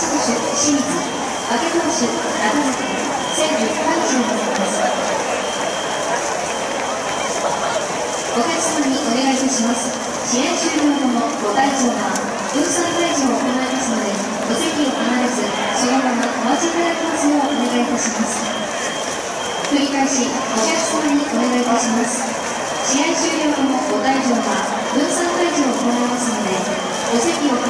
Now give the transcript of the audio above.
手長崎千武会場になりますお客様にお願いいたします試合終了後もご退場は分散退場を行いますのでお席を離れずそのままお待ちいただきますようお願いいたします繰り返しお客様にお願いいたします。試合終了後もご退場は分散退場を行いますのでお席を離れず